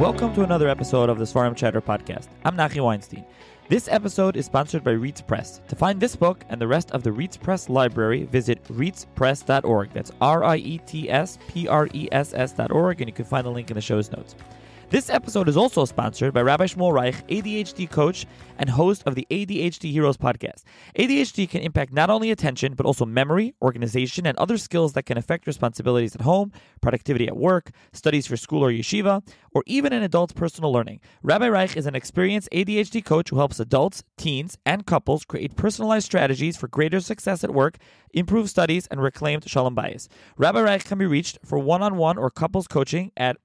Welcome to another episode of the Seforim Chatter podcast. I'm Nachi Weinstein. This episode is sponsored by RIETS Press. To find this book and the rest of the RIETS Press library, visit RIETSPress.org. That's R I E T S P R E S S.org, and you can find the link in the show's notes. This episode is also sponsored by Rabbi Shmuel Reich, ADHD coach and host of the ADHD Heroes podcast. ADHD can impact not only attention, but also memory, organization, and other skills that can affect responsibilities at home, productivity at work, studies for school or yeshiva, or even an adult's personal learning. Rabbi Reich is an experienced ADHD coach who helps adults, teens, and couples create personalized strategies for greater success at work, improve studies, and reclaimed shalom bayis. Rabbi Reich can be reached for one on one or couples coaching at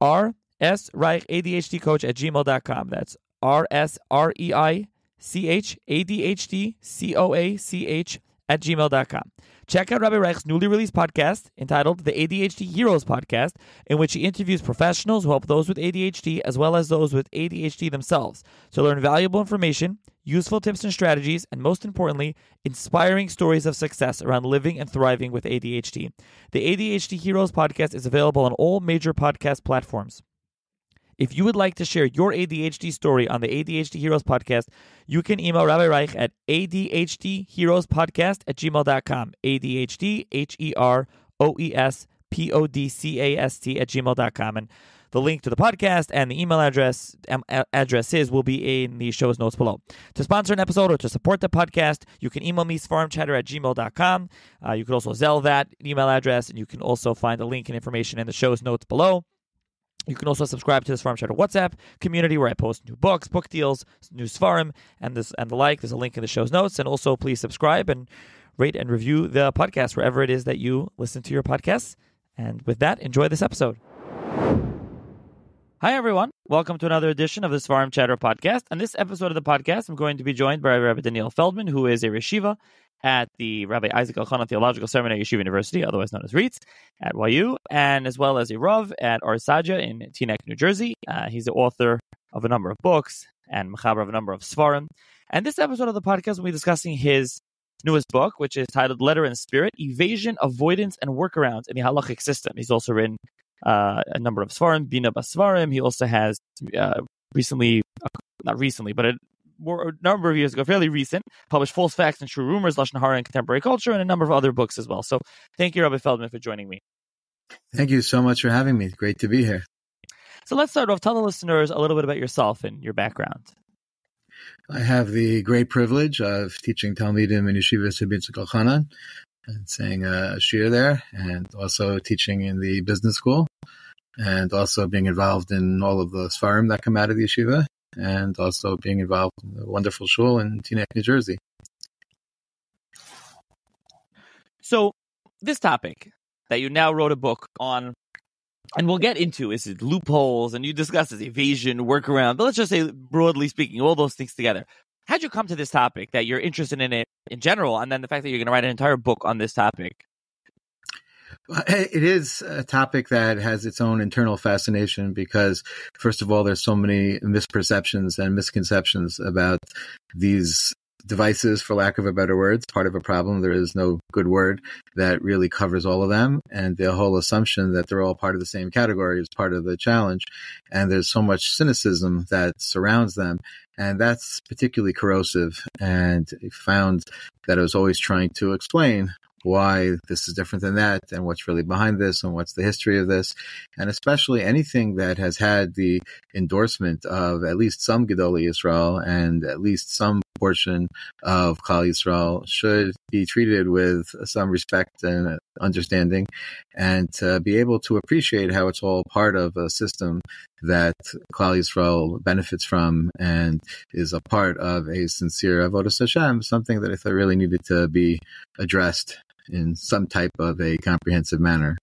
r S Reich ADHD coach at gmail.com. That's R S R E I C H A D H D C O A C H at gmail.com. Check out Rabbi Reich's newly released podcast entitled The ADHD Heroes Podcast, in which he interviews professionals who help those with ADHD as well as those with ADHD themselves to learn valuable information, useful tips and strategies, and most importantly, inspiring stories of success around living and thriving with ADHD. The ADHD Heroes Podcast is available on all major podcast platforms. If you would like to share your ADHD story on the ADHD Heroes podcast, you can email Rabbi Reich at ADHDHeroespodcast at gmail.com. ADHD, H E R O E S P O D C A S T at gmail.com. And the link to the podcast and the email address um, addresses will be in the show's notes below. To sponsor an episode or to support the podcast, you can email me seforimchatter at gmail.com. Uh, you can also Zelle that email address, and you can also find the link and information in the show's notes below. You can also subscribe to the Seforim Chatter WhatsApp community where I post new books, book deals, new Seforim, and this and the like. There's a link in the show's notes, and also please subscribe and rate and review the podcast wherever it is that you listen to your podcasts. And with that, enjoy this episode. Hi everyone, welcome to another edition of the Seforim Chatter podcast. On this episode of the podcast, I'm going to be joined by Rabbi Daniel Feldman, who is a Rosh Yeshiva at the Rabbi Isaac Elchanan Theological Seminary Yeshiva University, otherwise known as RIETS, at YU, and as well as a Rav at Ohr Saadya in Teaneck, New Jersey. Uh, he's the author of a number of books and Mechaber of a number of Seforim. And this episode of the podcast we'll be discussing his newest book, which is titled Letter and Spirit Evasion, Avoidance, and Workarounds in the Halachic System. He's also written uh, a number of Seforim, Bina Basvarim. He also has uh, recently, not recently, but a more, a number of years ago, fairly recent, published False Facts and True Rumors, Lashon Hara and Contemporary Culture, and a number of other books as well. So thank you, Rabbi Feldman, for joining me. Thank you so much for having me. Great to be here. So let's start off. Tell the listeners a little bit about yourself and your background. I have the great privilege of teaching Talmidim in Yeshiva Sabitzik Elchanan and saying a shiur there, and also teaching in the business school, and also being involved in all of the seforim that come out of the yeshiva, and also being involved in the wonderful shul in Teaneck, New Jersey. So, this topic that you now wrote a book on, and we'll get into is it loopholes, and you discuss this evasion, workaround, but let's just say, broadly speaking, all those things together. How'd you come to this topic that you're interested in it in general, and then the fact that you're going to write an entire book on this topic? It is a topic that has its own internal fascination because, first of all, there's so many misperceptions and misconceptions about these devices, for lack of a better word. It's part of a problem. There is no good word that really covers all of them. And the whole assumption that they're all part of the same category is part of the challenge. And there's so much cynicism that surrounds them. And that's particularly corrosive. And I found that I was always trying to explain why this is different than that and what's really behind this and what's the history of this. And especially anything that has had the endorsement of at least some Gedolei Yisrael and at least some portion of Klal Yisrael should be treated with some respect and understanding and to be able to appreciate how it's all part of a system that Klal Yisrael benefits from and is a part of a sincere Avodah Hashem, something that I thought really needed to be addressed in some type of a comprehensive manner.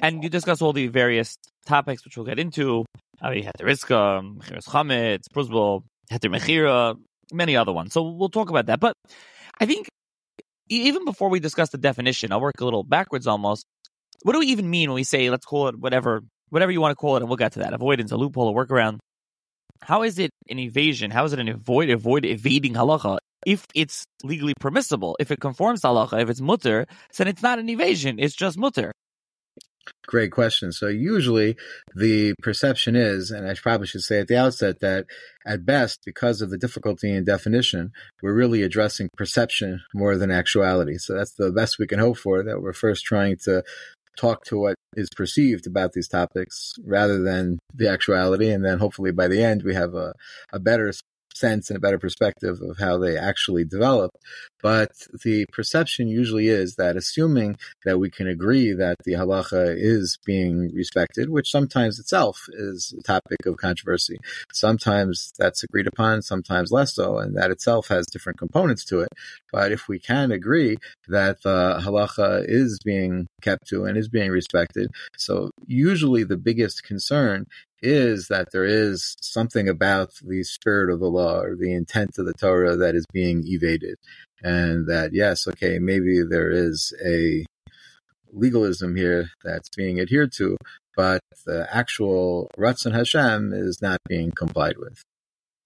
And you discuss all the various topics, which we'll get into. Uh, you had the Rizka, Mechiras Chametz, Pruzbul, Heter Mechira, many other ones. So we'll talk about that. But I think even before we discuss the definition, I'll work a little backwards almost. What do we even mean when we say, let's call it whatever, whatever you want to call it, and we'll get to that. Avoidance, a loophole, a workaround. How is it an evasion? How is it an avoid, avoid evading halacha? If it's legally permissible, if it conforms to halacha, if it's mutter, then it's not an evasion. It's just mutter. Great question. So usually the perception is, and I probably should say at the outset that at best, because of the difficulty in definition, we're really addressing perception more than actuality. So that's the best we can hope for that we're first trying to talk to what is perceived about these topics rather than the actuality. And then hopefully by the end, we have a, a better sense and a better perspective of how they actually develop. But the perception usually is that assuming that we can agree that the halacha is being respected, which sometimes itself is a topic of controversy. Sometimes that's agreed upon, sometimes less so, and that itself has different components to it. But if we can agree that the halacha is being kept to and is being respected, so usually the biggest concern is that there is something about the spirit of the law or the intent of the Torah that is being evaded. And that, yes, okay, maybe there is a legalism here that's being adhered to, but the actual Ratzon Hashem is not being complied with.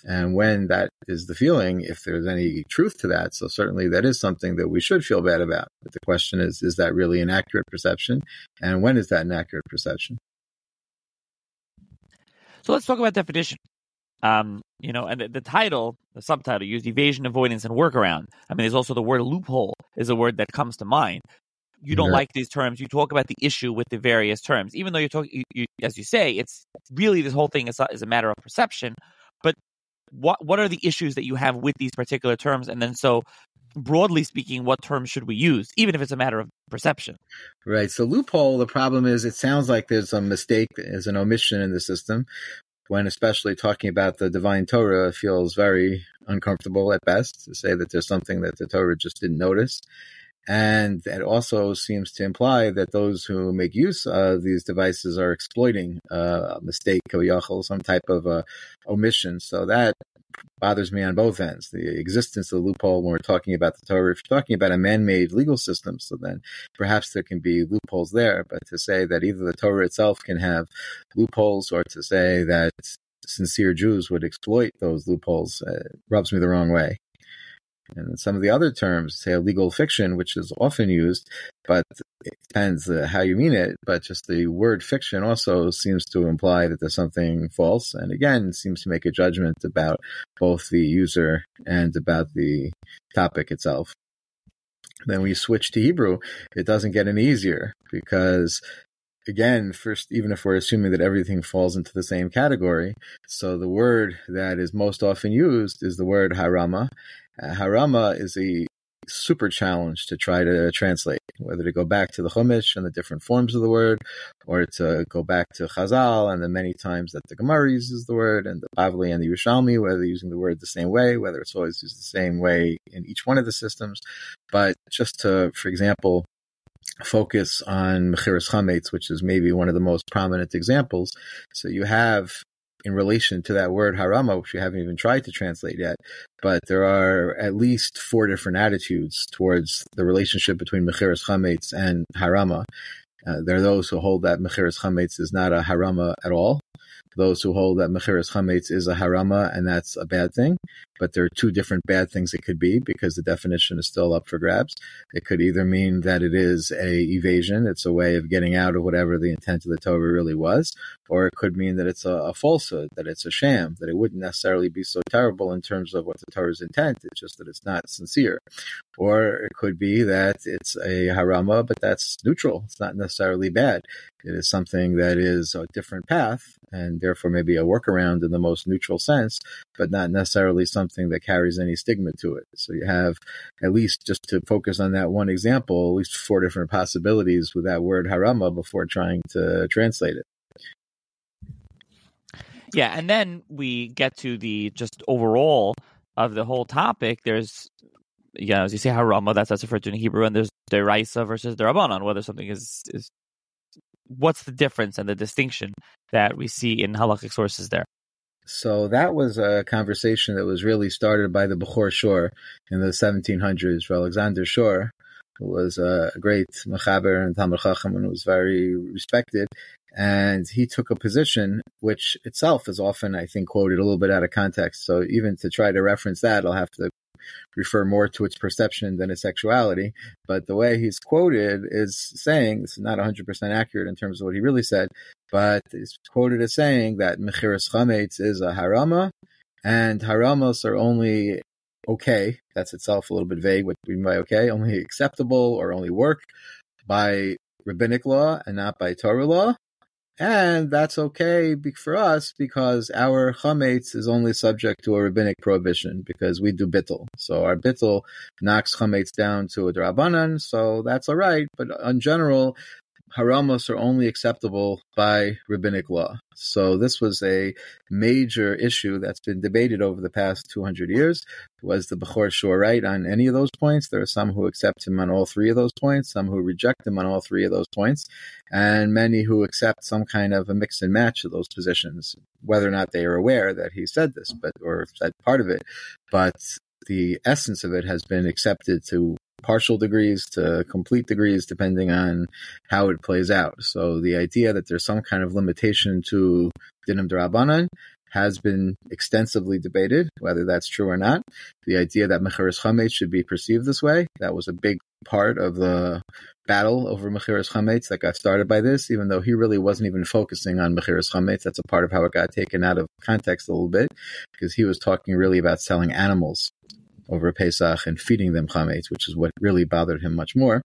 And when that is the feeling, if there's any truth to that, so certainly that is something that we should feel bad about. But the question is, is that really an accurate perception? And when is that an accurate perception? So let's talk about definition. Um, you know, and the, the, title, the subtitle, used evasion, avoidance, and workaround. I mean, there's also the word loophole is a word that comes to mind. You don't yeah. like these terms. You talk about the issue with the various terms, even though you're talking, you, you, as you say, it's really this whole thing is a, is a matter of perception. But what what are the issues that you have with these particular terms? And then so broadly speaking, what terms should we use, even if it's a matter of perception? Right. So loophole, the problem is it sounds like there's a mistake, there's an omission in the system. When especially talking about the divine Torah feels very uncomfortable at best to say that there's something that the Torah just didn't notice. And it also seems to imply that those who make use of these devices are exploiting uh, a mistake, some type of uh, omission. So that bothers me on both ends. The existence of the loophole when we're talking about the Torah. If you're talking about a man-made legal system, so then perhaps there can be loopholes there. But to say that either the Torah itself can have loopholes, or to say that sincere Jews would exploit those loopholes, uh, rubs me the wrong way. And some of the other terms, say legal fiction, which is often used, but it depends uh, how you mean it. But just the word fiction also seems to imply that there's something false, and again, seems to make a judgment about both the user and about the topic itself. Then we switch to Hebrew, it doesn't get any easier because again, first, even if we're assuming that everything falls into the same category, so the word that is most often used is the word harama. Uh, harama is a super challenge to try to translate, whether to go back to the Chumash and the different forms of the word, or to go back to Chazal and the many times that the Gemara uses the word, and the Bavli and the Yerushalmi, whether they're using the word the same way, whether it's always used the same way in each one of the systems. But just to, for example, focus on Mechiras Chametz, which is maybe one of the most prominent examples. So you have in relation to that word harama, which we haven't even tried to translate yet, but there are at least four different attitudes towards the relationship between Mechiras Chametz and harama. Uh, there are those who hold that Mechiras Chametz is not a harama at all, those who hold that Mechiras Chametz is a harama and that's a bad thing. But there are two different bad things it could be because the definition is still up for grabs. It could either mean that it is a evasion, it's a way of getting out of whatever the intent of the Torah really was, or it could mean that it's a, a falsehood, that it's a sham, that it wouldn't necessarily be so terrible in terms of what the Torah's intent. It's just that it's not sincere. Or it could be that it's a harama, but that's neutral. It's not necessarily bad. It is something that is a different path and therefore maybe a workaround in the most neutral sense, but not necessarily something that carries any stigma to it. So you have at least just to focus on that one example, at least four different possibilities with that word harama before trying to translate it. Yeah, and then we get to the just overall of the whole topic. There's yeah, as you say, harama, that's that's referred to in Hebrew, and there's deraisa versus derabanan, whether something is is what's the difference and the distinction that we see in halakhic sources there? So that was a conversation that was really started by the Bechor Shor in the 1700s. Alexander Shor, was a great Mechaber and Talmud Chacham and was very respected. And he took a position which itself is often, I think, quoted a little bit out of context. So even to try to reference that, I'll have to refer more to its perception than its sexuality. But the way he's quoted is saying this is not 100% accurate in terms of what he really said, but he's quoted as saying that mechiras chametz is a harama, and haramos are only okay. That's itself a little bit vague. What we mean by okay, only acceptable or only work by rabbinic law and not by Torah law. And that's okay for us because our chametz is only subject to a rabbinic prohibition because we do bittel. So our bittel knocks chametz down to a drabanan, so that's all right. But in general, haramos are only acceptable by rabbinic law. So this was a major issue that's been debated over the past 200 years. Was the Bechor Shor right on any of those points? There are some who accept him on all three of those points, some who reject him on all three of those points, and many who accept some kind of a mix and match of those positions, whether or not they are aware that he said this, but or said part of it. But the essence of it has been accepted to partial degrees to complete degrees, depending on how it plays out. So the idea that there's some kind of limitation to dinam derabanan has been extensively debated, whether that's true or not. The idea that mechiras chametz should be perceived this way, that was a big part of the battle over mechiras chametz that got started by this, even though he really wasn't even focusing on mechiras chametz. That's a part of how it got taken out of context a little bit, because he was talking really about selling animals over Pesach and feeding them chametz, which is what really bothered him much more.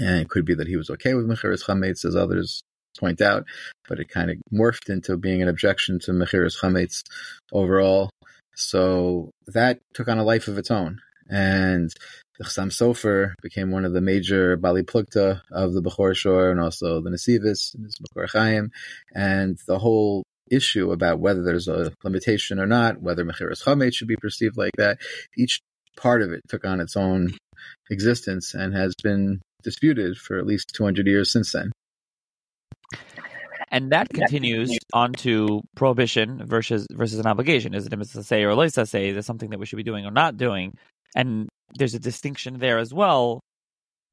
And it could be that he was okay with mechiras chametz, as others point out, but it kind of morphed into being an objection to mechiras chametz overall. So that took on a life of its own, and the Chassam Sofer became one of the major Baalei Plugta of the Bechor Shor and also the his Chaim, and the whole issue about whether there's a limitation or not, whether Mechiras Chametz should be perceived like that. Each part of it took on its own existence and has been disputed for at least 200 years since then. And that continues on to prohibition versus versus an obligation. Is it a mitzvah or a say? Is it something that we should be doing or not doing? And there's a distinction there as well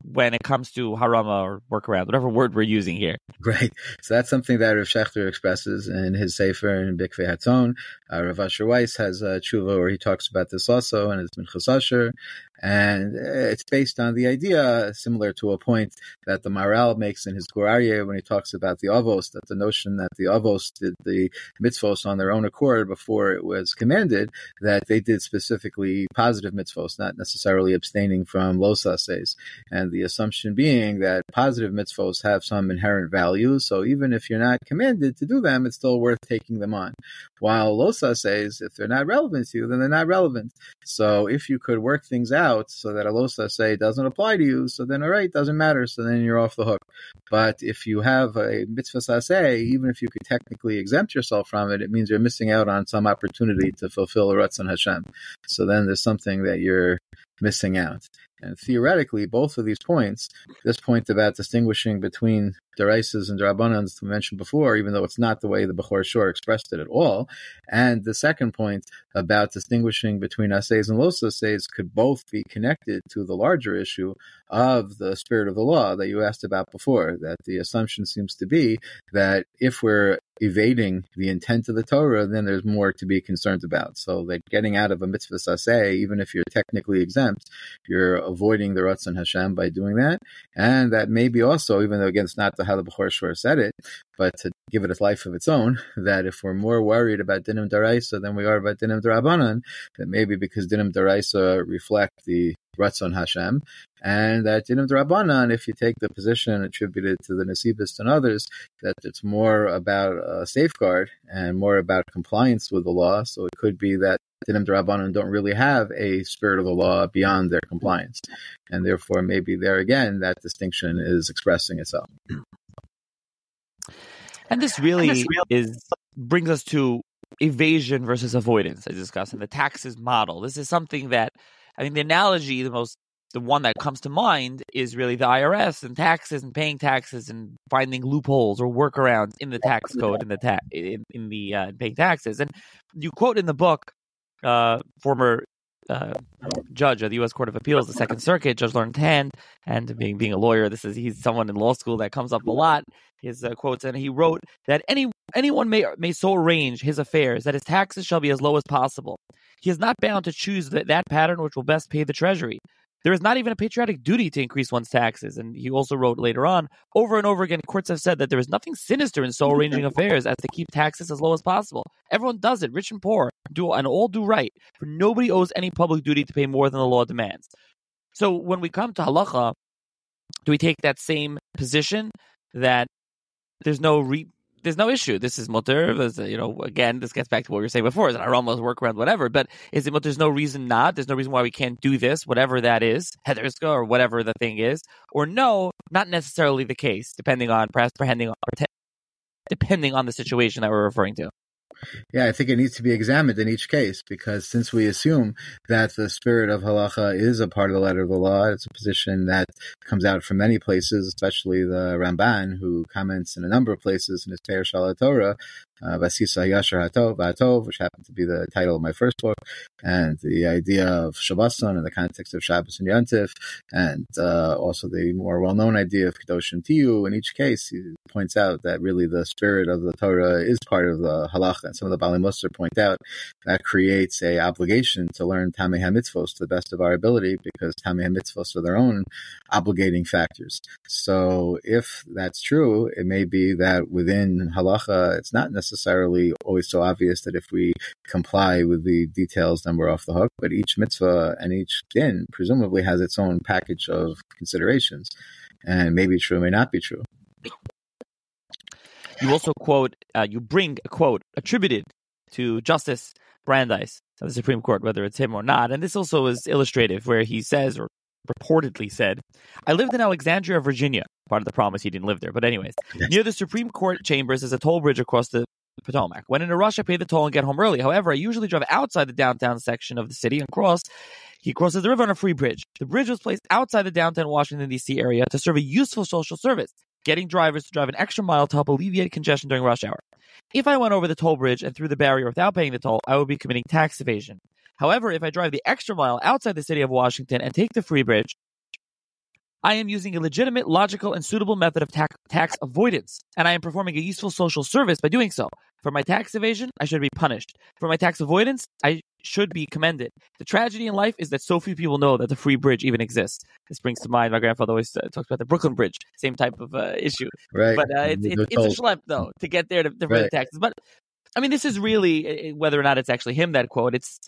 when it comes to harama or workaround, whatever word we're using here. Right. So that's something that Rav Shechter expresses in his Sefer and Bikvei Hatzon. Uh, Rav Asher Weiss has a tshuva where he talks about this also in his Minchas Asher. And it's based on the idea, similar to a point that the Maharal makes in his Gur Aryeh when he talks about the Avos, that the notion that the Avos did the mitzvos on their own accord before it was commanded, that they did specifically positive mitzvos, not necessarily abstaining from los. And the assumption being that positive mitzvos have some inherent value, so even if you're not commanded to do them, it's still worth taking them on. While los if they're not relevant to you, then they're not relevant. So if you could work things out, out so that a losa say doesn't apply to you, so then all right, doesn't matter. So then you're off the hook. But if you have a mitzvah saseh, even if you could technically exempt yourself from it, it means you're missing out on some opportunity to fulfill a Ratzon Hashem. So then there's something that you're missing out. And theoretically, both of these points, this point about distinguishing between deraisas and drabanans mentioned before, even though it's not the way the Bechor Shor expressed it at all, and the second point about distinguishing between assays and los assays could both be connected to the larger issue of the spirit of the law that you asked about before. That the assumption seems to be that if we're evading the intent of the Torah, then there's more to be concerned about. So that getting out of a mitzvah saseh, even if you're technically exempt, you're avoiding the Ratzon Hashem by doing that. And that maybe also, even though again it's not the how the Shor said it, but to give it a life of its own, that if we're more worried about dinim daraisa than we are about dinim darabanan, that maybe because dinim daraisa reflect the Ratzon Hashem, and that dinim darabanan, if you take the position attributed to the Nesibist and others, that it's more about a safeguard and more about compliance with the law. So it could be that dinim darabanan don't really have a spirit of the law beyond their compliance, and therefore maybe there again that distinction is expressing itself. And this really, and this really is brings us to evasion versus avoidance, as discussed in the taxes model. This is something that I think the analogy, the most the one that comes to mind is really the IRS and taxes and paying taxes and finding loopholes or workarounds in the tax code in the ta- in, in the uh, paying taxes. And you quote in the book uh, former uh, judge of the U.S. Court of Appeals, the Second Circuit, Judge Learned Hand, and being being a lawyer, this is he's someone in law school that comes up a lot. His uh, quotes, and he wrote that any anyone may may so arrange his affairs that his taxes shall be as low as possible. he is not bound to choose that, that pattern which will best pay the treasury. There is not even a patriotic duty to increase one's taxes. And he also wrote later on, over and over again, courts have said that there is nothing sinister in so arranging affairs as to keep taxes as low as possible. Everyone does it, rich and poor, do and all do right, for nobody owes any public duty to pay more than the law demands. So when we come to halacha, do we take that same position that there's no re- there's no issue. This is mutter. You know, again, this gets back to what we were saying before. Is that our almost work around whatever? But is it? But there's no reason not. There's no reason why we can't do this, whatever that is, heter iska or whatever the thing is, or no, not necessarily the case, depending on perhaps depending on depending on the situation that we're referring to. Yeah, I think it needs to be examined in each case because since we assume that the spirit of halacha is a part of the letter of the law, it's a position that comes out from many places, especially the Ramban, who comments in a number of places in his Peir Shal Torah uh, Vasisa Yashar Hatov, Vatov, which happened to be the title of my first book, and the idea of Shabboson in the context of Shabbos and Yontif, and uh, also the more well-known idea of Kedoshim Tihyu. In each case, he points out that really the spirit of the Torah is part of the halacha, and some of the Baalei Mussar point out that creates a obligation to learn Taamei HaMitzvos to the best of our ability, because Taamei HaMitzvos are their own obligating factors. So if that's true, it may be that within halacha, it's not necessarily necessarily always so obvious that if we comply with the details, then we're off the hook. But each mitzvah and each din presumably has its own package of considerations, and may be true, may not be true. You also quote, uh, you bring a quote attributed to Justice Brandeis of the Supreme Court, whether it's him or not. And this also is illustrative, where he says, or reportedly said, I lived in Alexandria, Virginia. Part of the problem is he didn't live there. But, anyways, near the Supreme Court chambers is a toll bridge across the Potomac. When in a rush, I pay the toll and get home early. However, I usually drive outside the downtown section of the city and cross. He crosses the river on a free bridge. The bridge was placed outside the downtown Washington, D.C. area to serve a useful social service, getting drivers to drive an extra mile to help alleviate congestion during rush hour. If I went over the toll bridge and through the barrier without paying the toll, I would be committing tax evasion. However, if I drive the extra mile outside the city of Washington and take the free bridge, I am using a legitimate, logical, and suitable method of tax, tax avoidance, and I am performing a useful social service by doing so. For my tax evasion, I should be punished. For my tax avoidance, I should be commended. The tragedy in life is that so few people know that the free bridge even exists. This brings to mind my grandfather always uh, talks about the Brooklyn Bridge, same type of uh, issue. Right. But uh, it's, it's, it's a schlep though to get there to, to right. the taxes. But I mean, this is really whether or not it's actually him that quote. It's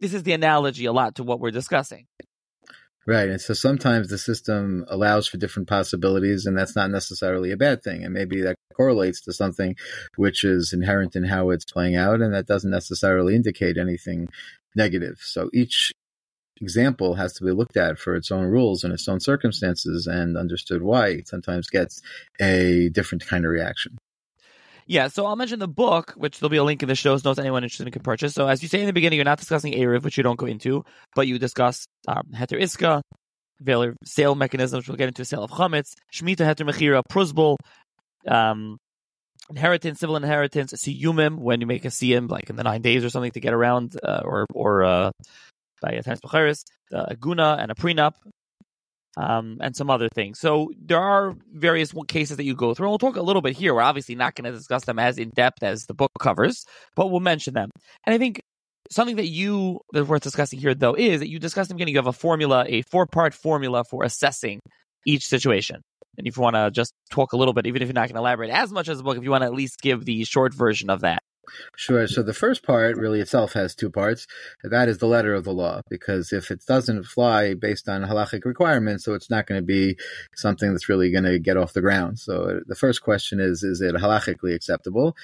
this is the analogy a lot to what we're discussing. Right. And so sometimes the system allows for different possibilities, and that's not necessarily a bad thing. And maybe that correlates to something which is inherent in how it's playing out, and that doesn't necessarily indicate anything negative. So each example has to be looked at for its own rules and its own circumstances and understood why it sometimes gets a different kind of reaction. Yeah, so I'll mention the book, which there'll be a link in the shows notes anyone interested in can purchase. So as you say in the beginning, you're not discussing Eruv, which you don't go into, but you discuss um, Heter Iska, sale mechanisms, which we'll get into sale of Chametz, Shemitah Heter Mechira, Pruzbul, um, inheritance, civil inheritance, siyumim, when you make a siyum, like in the nine days or something to get around, uh, or or uh, by a times a guna and a prenup, um, and some other things. So there are various cases that you go through. And We'll talk a little bit here. We're obviously not going to discuss them as in depth as the book covers, but we'll mention them. And I think something that you that's worth discussing here, though, is that you discussed in the beginning. You have a formula, a four part formula for assessing each situation. And if you want to just talk a little bit, even if you're not going to elaborate as much as the book, if you want to at least give the short version of that. Sure. So the first part really itself has two parts. That is the letter of the law, because if it doesn't fly based on halachic requirements, so it's not going to be something that's really going to get off the ground. So the first question is, is it halachically acceptable?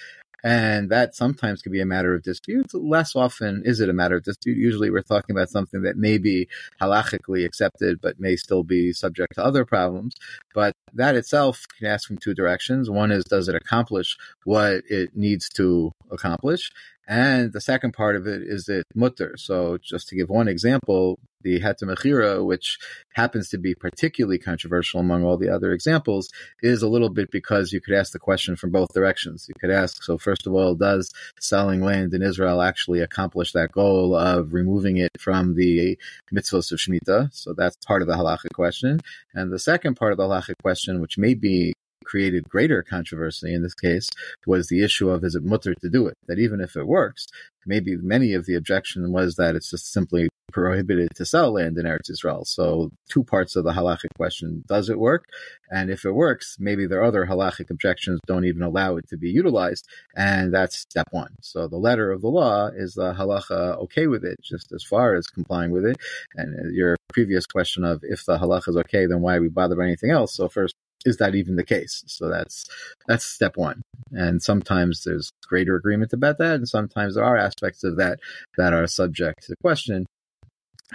And that sometimes can be a matter of dispute. Less often is it a matter of dispute. Usually we're talking about something that may be halachically accepted, but may still be subject to other problems. But that itself can ask from two directions. One is, does it accomplish what it needs to accomplish? And the second part of it is it mutter. So just to give one example, the Heter which happens to be particularly controversial among all the other examples, is a little bit because you could ask the question from both directions. You could ask, so first of all, does selling land in Israel actually accomplish that goal of removing it from the mitzvahs of Shemitah? So that's part of the halachic question. And the second part of the halachic question, which may be created greater controversy in this case was the issue of is it mutter to do it? That even if it works, maybe many of the objection was that it's just simply prohibited to sell land in Eretz Israel. So two parts of the halachic question: Does it work? And if it works, maybe there are other halachic objections don't even allow it to be utilized, and that's step one. So the letter of the law is the halacha okay with it, just as far as complying with it. And uh, your previous question of if the halacha is okay, then why we bother about anything else? So first, is that even the case? So that's that's step one. And sometimes there's greater agreement about that, and sometimes there are aspects of that that are subject to question.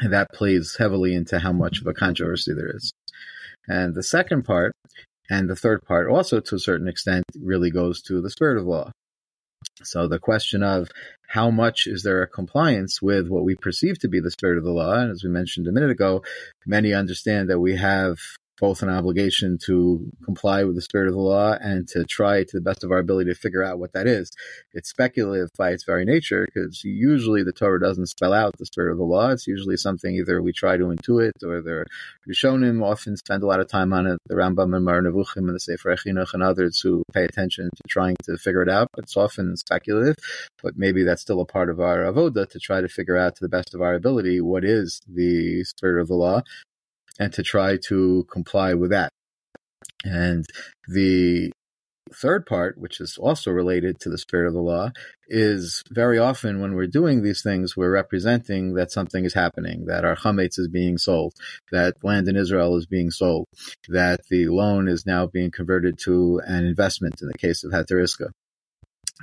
And that plays heavily into how much of a controversy there is. And the second part, and the third part, also to a certain extent, really goes to the spirit of law. So the question of how much is there a compliance with what we perceive to be the spirit of the law, and as we mentioned a minute ago, many understand that we have both an obligation to comply with the spirit of the law and to try to the best of our ability to figure out what that is. It's speculative by its very nature because usually the Torah doesn't spell out the spirit of the law. It's usually something either we try to intuit or the Rishonim often spend a lot of time on it. The Rambam and Moreh Nevuchim and the Sefer Chinuch and others who pay attention to trying to figure it out. It's often speculative, but maybe that's still a part of our avoda to try to figure out to the best of our ability what is the spirit of the law and to try to comply with that. And the third part, which is also related to the spirit of the law, is very often when we're doing these things, we're representing that something is happening, that our chametz is being sold, that land in Israel is being sold, that the loan is now being converted to an investment in the case of Heter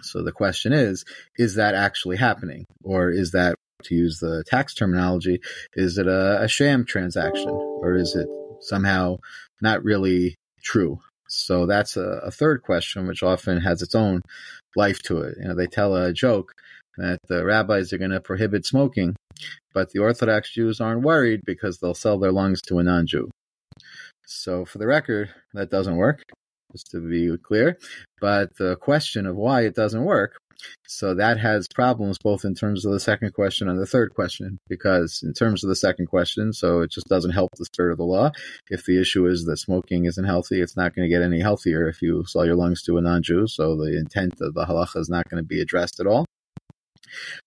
So the question is, is that actually happening? Or is that to use the tax terminology, is it a, a sham transaction or is it somehow not really true? So that's a, a, third question, which often has its own life to it. You know, they tell a joke that the rabbis are going to prohibit smoking, but the Orthodox Jews aren't worried because they'll sell their lungs to a non-Jew. So, for the record, that doesn't work, just to be clear. But the question of why it doesn't work so that has problems both in terms of the second question and the third question, because in terms of the second question, so it just doesn't help the spirit of the law. If the issue is that smoking isn't healthy, it's not going to get any healthier if you sell your lungs to a non Jew. So the intent of the halacha is not going to be addressed at all.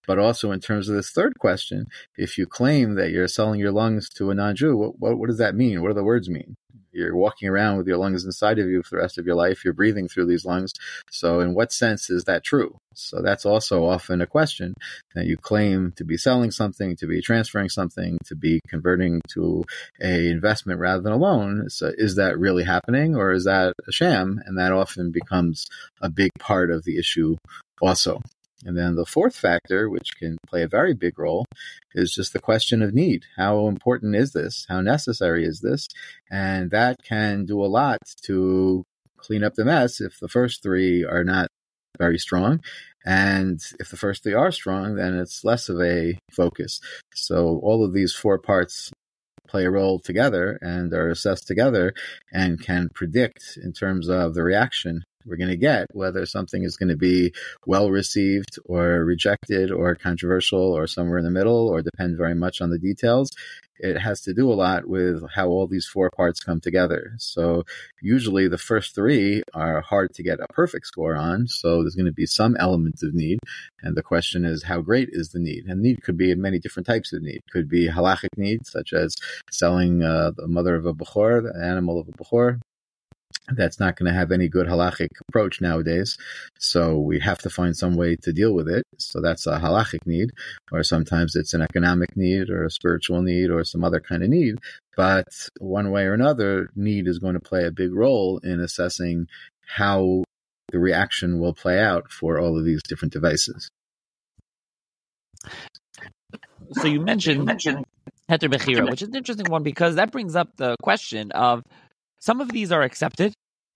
But also in terms of this third question, if you claim that you're selling your lungs to a non-Jew, what, what, what does that mean? What do the words mean? You're walking around with your lungs inside of you for the rest of your life. You're breathing through these lungs. So, in what sense is that true? So, that's also often a question that you claim to be selling something, to be transferring something, to be converting to a investment rather than a loan. So, is that really happening, or is that a sham? And that often becomes a big part of the issue, also. And then the fourth factor, which can play a very big role, is just the question of need. How important is this? How necessary is this? And that can do a lot to clean up the mess if the first three are not very strong. And if the first three are strong, then it's less of a focus. So all of these four parts play a role together and are assessed together and can predict in terms of the reaction we're going to get, whether something is going to be well received or rejected or controversial or somewhere in the middle or depend very much on the details. It has to do a lot with how all these four parts come together. So usually the first three are hard to get a perfect score on. So there's going to be some element of need. And the question is, how great is the need? And need could be many different types of need. It could be halachic need, such as selling uh, the mother of a bechor, the animal of a bechor, that's not going to have any good halachic approach nowadays. So we have to find some way to deal with it. So that's a halachic need, or sometimes it's an economic need or a spiritual need or some other kind of need. But one way or another, need is going to play a big role in assessing how the reaction will play out for all of these different devices. So you mentioned, mentioned Heter Mechira, which is an interesting one because that brings up the question of some of these are accepted.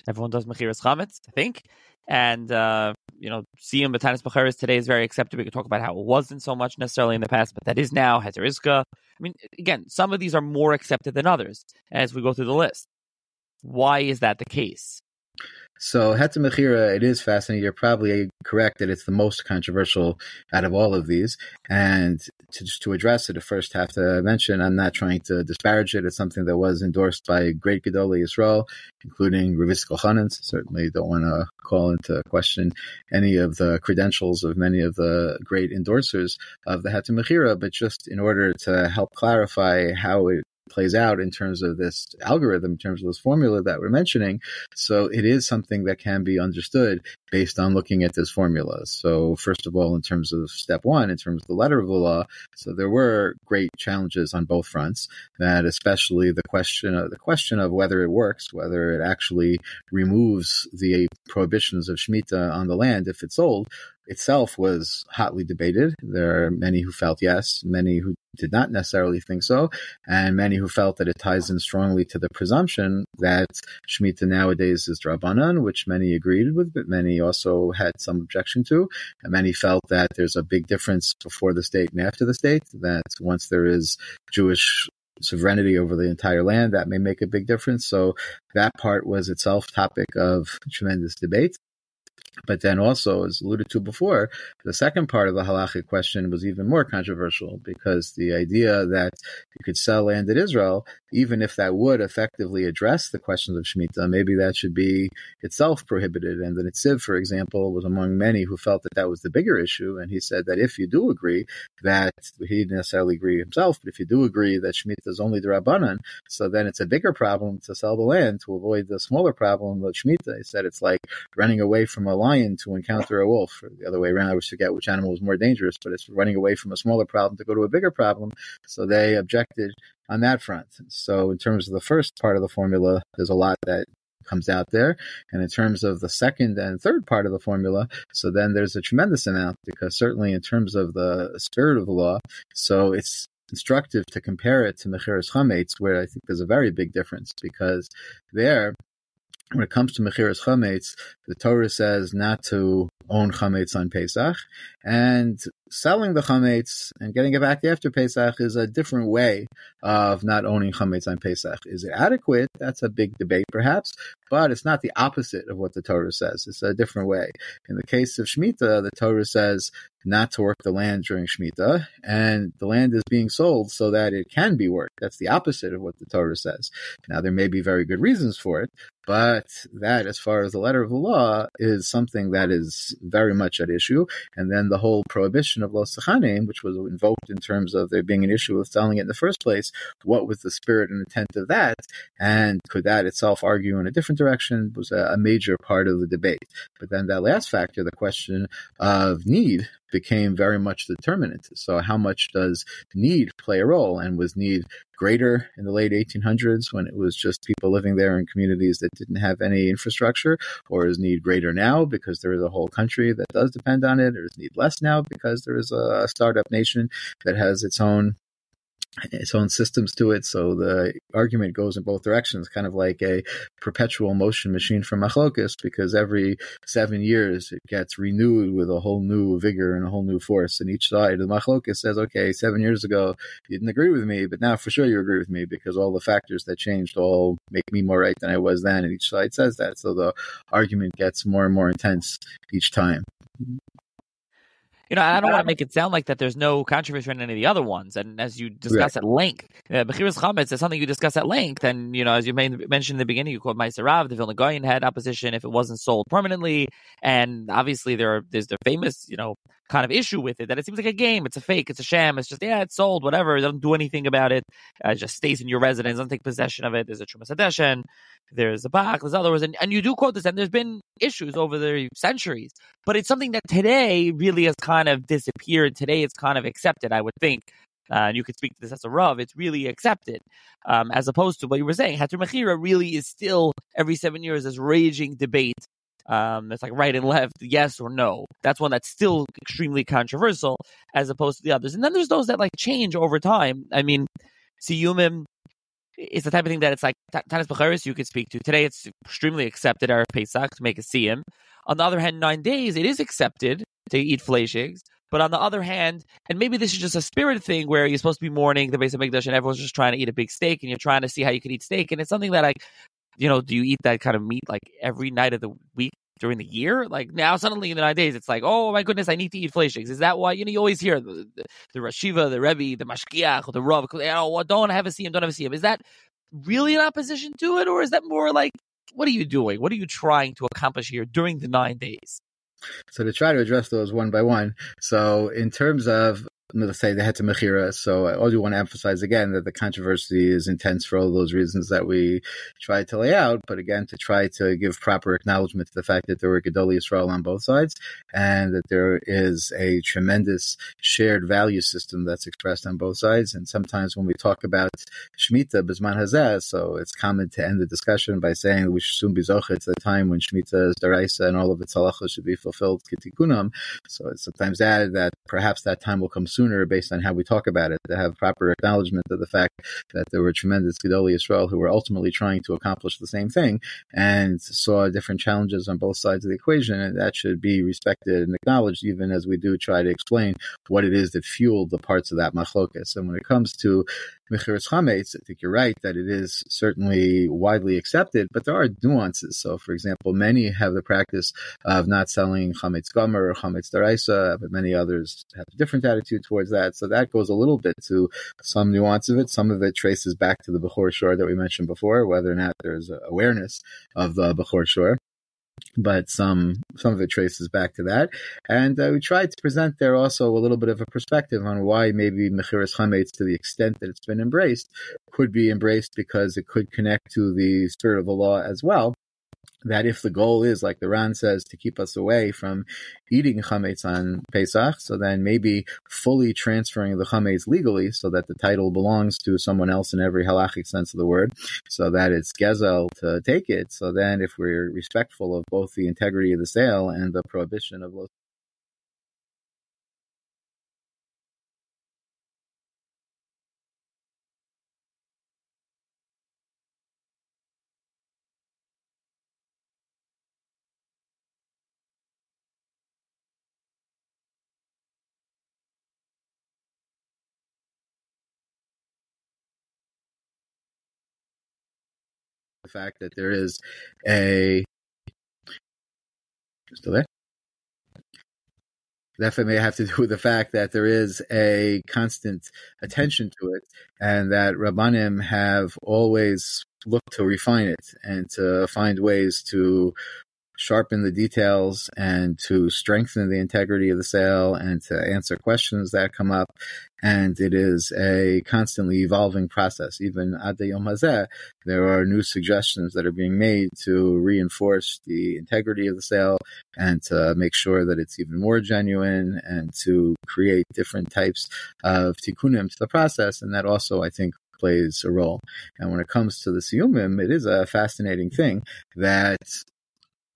Everyone does Mechiras Chametz, I think. And, uh, you know, Siyum B'Taanis Bechoros today is very accepted. We could talk about how it wasn't so much necessarily in the past, but that is now. Heter Iska. I mean, again, some of these are more accepted than others as we go through the list. Why is that the case? So Heter Mechira, it is fascinating. You're probably correct that it's the most controversial out of all of these. And to, just to address it, I first have to mention I'm not trying to disparage it. It's something that was endorsed by great Gedolei Yisrael, including Ravis Kohanens. Certainly don't want to call into question any of the credentials of many of the great endorsers of the Heter Mechira, but just in order to help clarify how it plays out in terms of this algorithm, in terms of this formula that we're mentioning. So it is something that can be understood based on looking at this formula. So first of all, in terms of step one, in terms of the letter of the law, so there were great challenges on both fronts. That especially the question of the question of whether it works, whether it actually removes the prohibitions of shmita on the land if it's sold, itself was hotly debated. There are many who felt yes, many who did not necessarily think so, and many who felt that it ties in strongly to the presumption that Shemitah nowadays is Drabanan, which many agreed with, but many also had some objection to. And many felt that there's a big difference before the state and after the state, that once there is Jewish sovereignty over the entire land, that may make a big difference. So that part was itself topic of tremendous debate. But then also, as alluded to before, the second part of the halachic question was even more controversial because the idea that you could sell land in Israel, even if that would effectively address the questions of Shemitah, maybe that should be itself prohibited. And the Netziv, for example, was among many who felt that that was the bigger issue. And he said that if you do agree that he didn't necessarily agree himself, but if you do agree that Shemitah is only the Rabbanan, so then it's a bigger problem to sell the land to avoid the smaller problem of Shemitah. He said it's like running away from a lion to encounter a wolf, or the other way around. I always forget which animal was more dangerous, but it's running away from a smaller problem to go to a bigger problem. So they on that front. So in terms of the first part of the formula, there's a lot that comes out there. And in terms of the second and third part of the formula, so then there's a tremendous amount because certainly in terms of the spirit of the law, so it's instructive to compare it to Mechiras Chametz, where I think there's a very big difference because there when it comes to Mechiras Chametz, the Torah says not to own Chametz on Pesach, and selling the chametz and getting it back after Pesach is a different way of not owning chametz on Pesach. Is it adequate? That's a big debate, perhaps, but it's not the opposite of what the Torah says. It's a different way. In the case of Shemitah, the Torah says not to work the land during Shemitah, and the land is being sold so that it can be worked. That's the opposite of what the Torah says. Now, there may be very good reasons for it, but that, as far as the letter of the law, is something that is very much at issue. And then the whole prohibition of Lo Sechanem, which was invoked in terms of there being an issue with selling it in the first place, what was the spirit and intent of that? And could that itself argue in a different direction was a, a major part of the debate. But then that last factor, the question of need, became very much determinant. So, how much does need play a role? And was need greater in the late 1800s when it was just people living there in communities that didn't have any infrastructure? Or is need greater now because there is a whole country that does depend on it? Or is need less now because there is a startup nation that has its own its own systems to it. So the argument goes in both directions, kind of like a perpetual motion machine for machlokas, because every seven years it gets renewed with a whole new vigor and a whole new force. And each side of the machlokas says, okay, seven years ago you didn't agree with me, but now for sure you agree with me because all the factors that changed all make me more right than I was then. And each side says that. So the argument gets more and more intense each time. You know, I don't want to make it sound like that there's no controversy in any of the other ones. And as you discuss at length, uh, Mechiras Chametz is something you discuss at length. And, you know, as you mentioned in the beginning, you called Maaseh Rav, the Vilna Gaon had opposition if it wasn't sold permanently. And obviously there are, there's the famous, you know, kind of issue with it that it seems like a game. It's a fake. It's a sham. It's just, yeah, it's sold, whatever. It doesn't do anything about it. Uh, it just stays in your residence, doesn't take possession of it. There's a Terumas Hadeshen. There's a Bach. There's others. And, and you do quote this, and there's been issues over the centuries. But it's something that today really has kind of disappeared. Today it's kind of accepted, I would think. Uh, and you could speak to this as a Rav, it's really accepted. Um, as opposed to what you were saying, Heter Mechira really is still every seven years this raging debate um, it's like right and left, yes or no. That's one that's still extremely controversial as opposed to the others. And then there's those that like change over time. I mean, Siyumim is the type of thing that it's like Taanis Bechoros you could speak to. Today it's extremely accepted our Pesach to make a Siyum. On the other hand, nine days it is accepted to eat fleishigs. But on the other hand, and maybe this is just a spirit thing where you're supposed to be mourning the base of Mikdash and everyone's just trying to eat a big steak and you're trying to see how you can eat steak. And it's something that like you know, do you eat that kind of meat like every night of the week during the year? Like now, suddenly in the nine days, it's like, oh my goodness, I need to eat fleischigs. Is that why you know you always hear the the, the Rosh Yeshiva, the Rebbe, the Mashgiach, the Rav? Oh, know, don't have a siyum, don't have a siyum. Is that really in opposition to it, or is that more like what are you doing? What are you trying to accomplish here during the nine days? So to try to address those one by one. So in terms of let's say the Heter Mechira. So I do want to emphasize again that the controversy is intense for all those reasons that we tried to lay out, but again, to try to give proper acknowledgement to the fact that there were Gedoli Israel on both sides and that there is a tremendous shared value system that's expressed on both sides. And sometimes when we talk about Shemitah, Bizman Hazeh, so it's common to end the discussion by saying we should soon be Zochit, it's a time when Shemitah is Daraisa and all of its halachas should be fulfilled, Kitikunam. So it's sometimes added that perhaps that time will come sooner based on how we talk about it, to have proper acknowledgement of the fact that there were tremendous Gedolei Yisrael who were ultimately trying to accomplish the same thing and saw different challenges on both sides of the equation. And that should be respected and acknowledged, even as we do try to explain what it is that fueled the parts of that machlokas. And when it comes to Chametz, I think you're right that it is certainly widely accepted, but there are nuances. So, for example, many have the practice of not selling Chametz Gamur or Chametz Daraisa, but many others have a different attitude towards that. So that goes a little bit to some nuance of it. Some of it traces back to the Bechor Shor that we mentioned before, whether or not there's awareness of the Bechor Shor but some some of it traces back to that. And uh, we tried to present there also a little bit of a perspective on why maybe Mechiras Chametz, to the extent that it's been embraced, could be embraced because it could connect to the spirit of the law as well that if the goal is, like the Ran says, to keep us away from eating chametz on Pesach, so then maybe fully transferring the chametz legally, so that the title belongs to someone else in every halachic sense of the word, so that it's gezel to take it. So then, if we're respectful of both the integrity of the sale and the prohibition of fact that there is a still there. That may have to do with the fact that there is a constant attention to it, and that Rabbanim have always looked to refine it and to find ways to sharpen the details and to strengthen the integrity of the sale and to answer questions that come up. And it is a constantly evolving process. Even ad yom hazeh, there are new suggestions that are being made to reinforce the integrity of the sale and to make sure that it's even more genuine and to create different types of tikkunim to the process. And that also, I think, plays a role. And when it comes to the siyumim, it is a fascinating thing that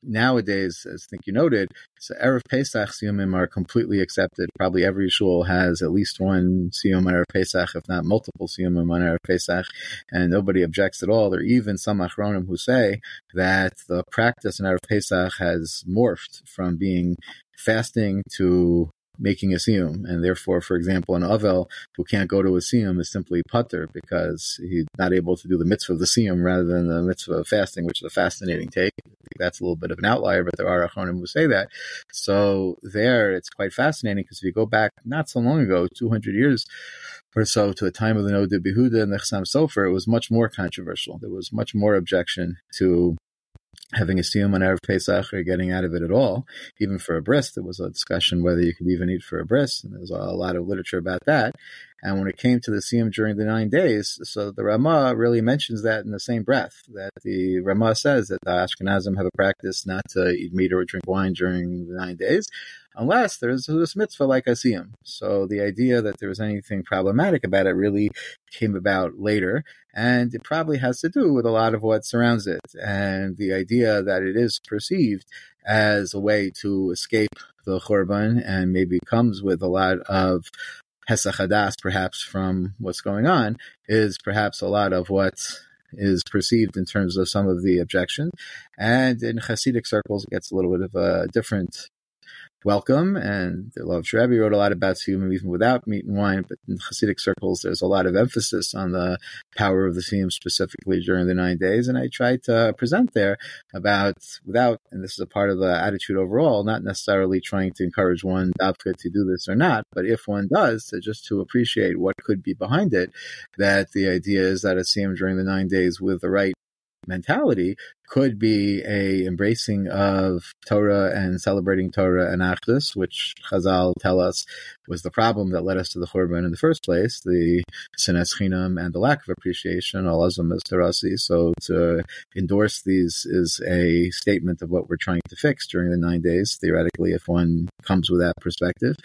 nowadays, as I think you noted, so Erev Pesach siyumim are completely accepted. Probably every shul has at least one siyum on Erev Pesach, if not multiple siyumim on Erev Pesach, and nobody objects at all. There are even some achronim who say that the practice in Erev Pesach has morphed from being fasting to making a siyum, and therefore, for example, an avel who can't go to a siyum is simply patur because he's not able to do the mitzvah of the siyum rather than the mitzvah of fasting, which is a fascinating take. that's a little bit of an outlier, but there are achronim who say that. So there, it's quite fascinating because if you go back not so long ago, 200 years or so to the time of the Noda Biyehuda and the Chassam Sofer, it was much more controversial. There was much more objection to having a siyum on Erev Pesach or getting out of it at all. Even for a bris, there was a discussion whether you could even eat for a bris, and there's a lot of literature about that. And when it came to the siyum during the nine days, so the Rama really mentions that in the same breath, that the Rama says that the Ashkenazim have a practice not to eat meat or drink wine during the nine days, unless there's this mitzvah like a siyum. So the idea that there was anything problematic about it really came about later, and it probably has to do with a lot of what surrounds it, and the idea that it is perceived as a way to escape the churban and maybe comes with a lot of Hesach perhaps from what's going on, is perhaps a lot of what is perceived in terms of some of the objections. And in Hasidic circles, it gets a little bit of a different welcome. And the Love Rebbe wrote a lot about siyum even without meat and wine. But in Hasidic circles, there's a lot of emphasis on the power of the siyum specifically during the nine days. And I tried to present there about without, and this is a part of the attitude overall, not necessarily trying to encourage one davka to do this or not, but if one does, to just to appreciate what could be behind it, that the idea is that a siyum during the nine days with the right mentality could be a embracing of Torah and celebrating Torah and Achdus, which Chazal tell us was the problem that led us to the Churban in the first place, the Sinas Chinam and the lack of appreciation, al azam as Tarasi. So to endorse these is a statement of what we're trying to fix during the nine days, theoretically, if one comes with that perspective.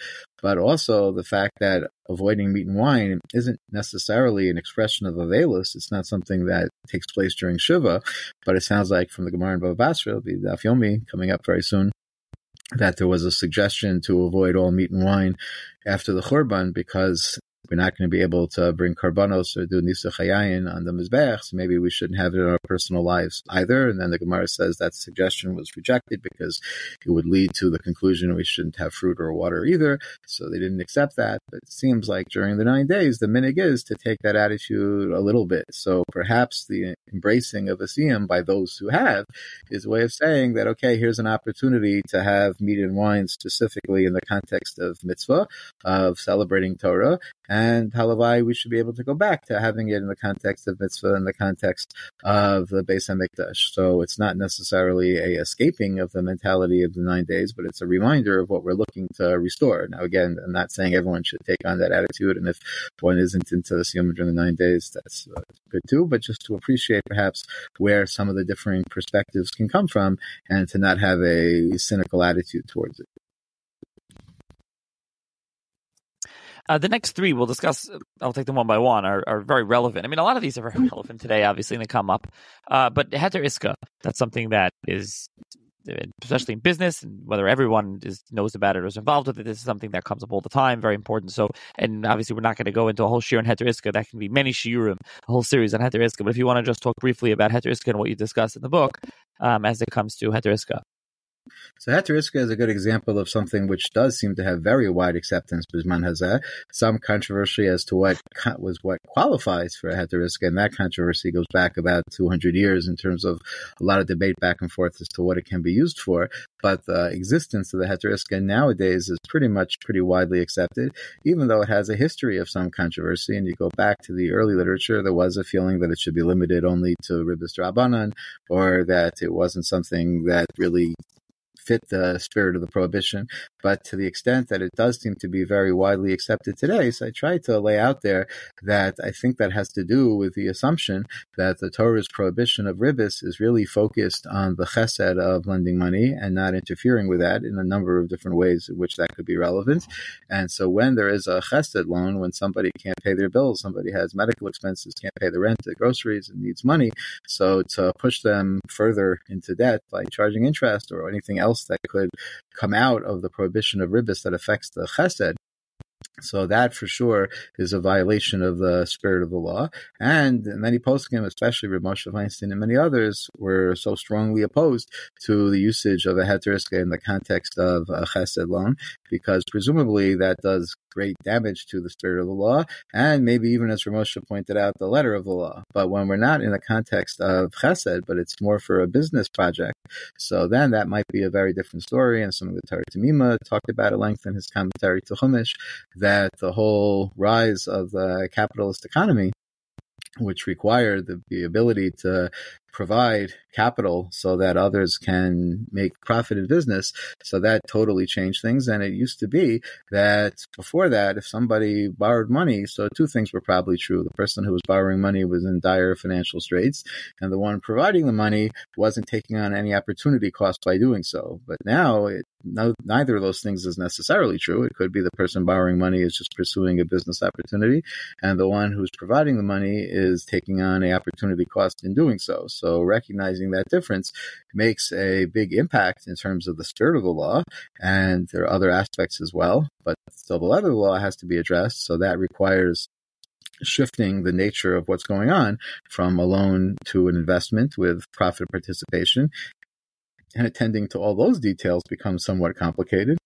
But also the fact that avoiding meat and wine isn't necessarily an expression of Avelus. It's not something that takes place during Shiva, but it sounds like from the Gemara in Bava Basra, the Daf Yomi coming up very soon, that there was a suggestion to avoid all meat and wine after the Churban because we're not going to be able to bring karbanos or do nisuch hayayin on the mizbeach, so maybe we shouldn't have it in our personal lives either. And then the Gemara says that suggestion was rejected because it would lead to the conclusion we shouldn't have fruit or water either. So they didn't accept that. But it seems like during the nine days, the minhag is to take that attitude a little bit. So perhaps the embracing of a siyum by those who have is a way of saying that, okay, here's an opportunity to have meat and wine specifically in the context of mitzvah, of celebrating Torah, and halavai, we should be able to go back to having it in the context of mitzvah, in the context of the Beis Hamikdash. So it's not necessarily a escaping of the mentality of the nine days, but it's a reminder of what we're looking to restore. Now, again, I'm not saying everyone should take on that attitude, and if one isn't into the siyum during the nine days, that's uh, good too. But just to appreciate perhaps where some of the differing perspectives can come from, and to not have a cynical attitude towards it. Uh, the next three we'll discuss, I'll take them one by one, are, are very relevant. I mean, a lot of these are very relevant today, obviously, and they come up. Uh, but Heter Iska, that's something that is, especially in business, and whether everyone is knows about it or is involved with it, this is something that comes up all the time, very important. So, and obviously, we're not going to go into a whole shiur on Heter Iska. That can be many shiurim, a whole series on Heter Iska. But if you want to just talk briefly about Heter Iska and what you discuss in the book um, as it comes to Heter Iska. So Heter Iska is a good example of something which does seem to have very wide acceptance Bizman Hazeh. Some controversy as to what was what qualifies for a Heter Iska, and that controversy goes back about 200 years in terms of a lot of debate back and forth as to what it can be used for. But the existence of the Heter Iska nowadays is pretty much pretty widely accepted, even though it has a history of some controversy. And you go back to the early literature, there was a feeling that it should be limited only to Ribis Rabbanan, or that it wasn't something that really fit the spirit of the prohibition. But to the extent that it does seem to be very widely accepted today, so I tried to lay out there that I think that has to do with the assumption that the Torah's prohibition of ribis is really focused on the chesed of lending money and not interfering with that in a number of different ways in which that could be relevant. And so when there is a chesed loan, when somebody can't pay their bills, somebody has medical expenses, can't pay the rent, the groceries, and needs money, so to push them further into debt by charging interest or anything else that could come out of the prohibition of ribis that affects the chesed so that for sure is a violation of the spirit of the law. And many poskim, especially Rav Moshe Feinstein and many others, were so strongly opposed to the usage of a heter iska in the context of a chesed loan, because presumably that does great damage to the spirit of the law, and maybe even as Rav Moshe pointed out, the letter of the law. But when we're not in the context of chesed, but it's more for a business project, so then that might be a very different story. And some of the Torah Tamima talked about at length in his commentary to Chumash that the whole rise of the capitalist economy which required the, the ability to provide capital so that others can make profit in business. So that totally changed things. And it used to be that before that, if somebody borrowed money, so two things were probably true. The person who was borrowing money was in dire financial straits, and the one providing the money wasn't taking on any opportunity cost by doing so. But now it, no, neither of those things is necessarily true. It could be the person borrowing money is just pursuing a business opportunity, and the one who's providing the money is taking on a opportunity cost in doing so. So recognizing that difference makes a big impact in terms of the spirit of the law. And there are other aspects as well, but still the letter of the law has to be addressed. So that requires shifting the nature of what's going on from a loan to an investment with profit participation and attending to all those details becomes somewhat complicated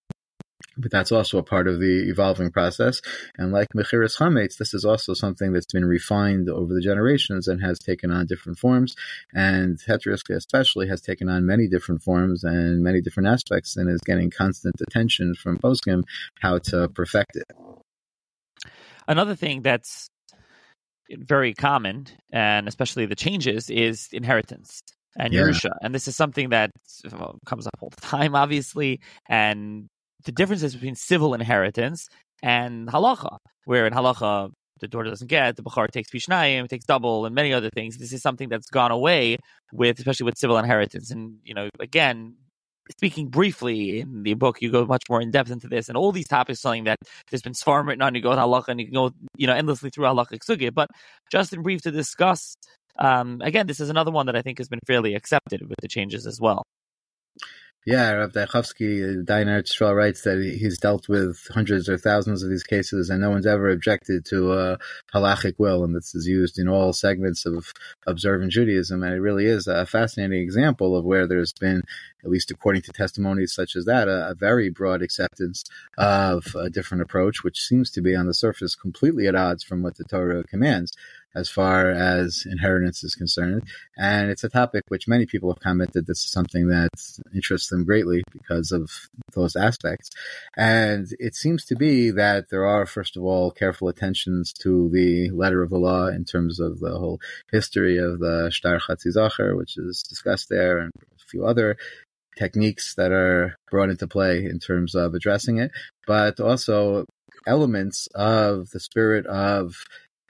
but that's also a part of the evolving process. And like Mechiras Chametz, this is also something that's been refined over the generations and has taken on different forms. And Heter Iska especially has taken on many different forms and many different aspects and is getting constant attention from Poskim how to perfect it. Another thing that's very common, and especially the changes, is inheritance and yeah. Yerusha. And this is something that comes up all the time, obviously. And the differences between civil inheritance and halacha, where in halacha the daughter doesn't get, the Bechor takes pishnayim, takes double, and many other things. This is something that's gone away with, especially with civil inheritance. And, you know, again, speaking briefly in the book, you go much more in depth into this, and all these topics, something that there's been seforim written on. You go to halacha, and you can go, you know, endlessly through halachic sugya. But just in brief to discuss, um, again, this is another one that I think has been fairly accepted with the changes as well. Yeah, Rav Dichovsky, uh, Dayan Eretz writes that he's dealt with hundreds or thousands of these cases, and no one's ever objected to a halachic will, and this is used in all segments of observant Judaism. And it really is a fascinating example of where there's been, at least according to testimonies such as that, a, a very broad acceptance of a different approach, which seems to be on the surface completely at odds from what the Torah commands as far as inheritance is concerned. And it's a topic which many people have commented this is something that interests them greatly because of those aspects. And it seems to be that there are, first of all, careful attentions to the letter of the law in terms of the whole history of the Shtar Chatzi Zachar, which is discussed there, and a few other techniques that are brought into play in terms of addressing it, but also elements of the spirit of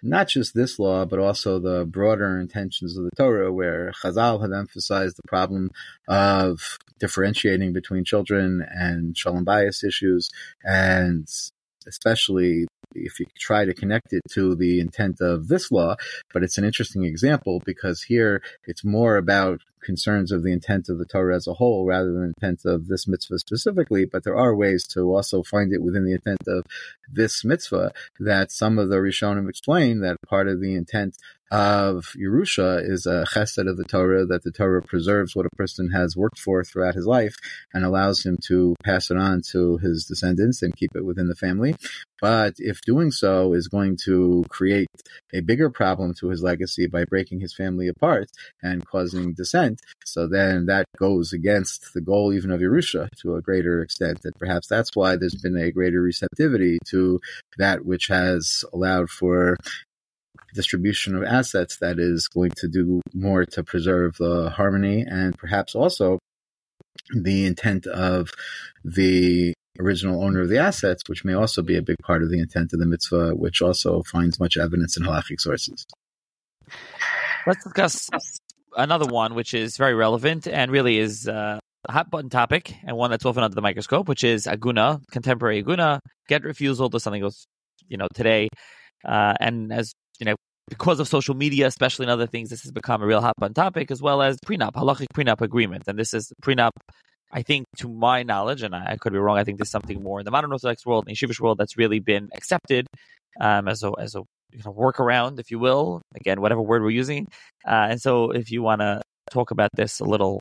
not just this law, but also the broader intentions of the Torah, where Chazal had emphasized the problem of differentiating between children and shalom bayis issues, and especially if you try to connect it to the intent of this law, but it's an interesting example because here it's more about concerns of the intent of the Torah as a whole rather than intent of this mitzvah specifically. But there are ways to also find it within the intent of this mitzvah that some of the Rishonim explain that part of the intent of Yerusha is a chesed of the Torah that the Torah preserves what a person has worked for throughout his life and allows him to pass it on to his descendants and keep it within the family. But if doing so is going to create a bigger problem to his legacy by breaking his family apart and causing dissent, so then that goes against the goal even of Yerusha to a greater extent. And perhaps that's why there's been a greater receptivity to that which has allowed for distribution of assets that is going to do more to preserve the harmony and perhaps also the intent of the original owner of the assets, which may also be a big part of the intent of the mitzvah, which also finds much evidence in halachic sources. Let's discuss another one which is very relevant and really is a hot button topic and one that's often under the microscope, which is aguna, contemporary aguna, get refusal to something goes, you know, today. Uh, and as you know, because of social media, especially in other things, this has become a real hot button topic, as well as prenup, halachic prenup agreement. And this is prenup, I think, to my knowledge, and I, I could be wrong, I think there's something more in the modern Orthodox world, in Yeshivish world, that's really been accepted um, as a as a you know, workaround, if you will. Again, whatever word we're using. Uh, and so, if you want to talk about this a little